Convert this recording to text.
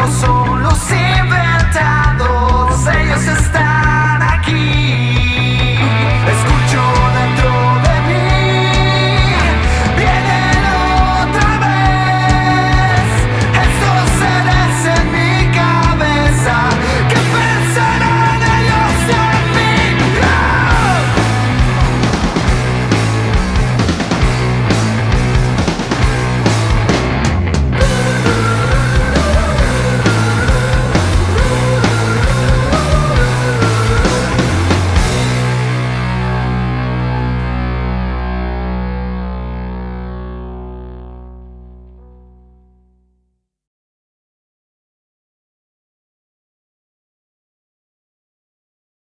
no son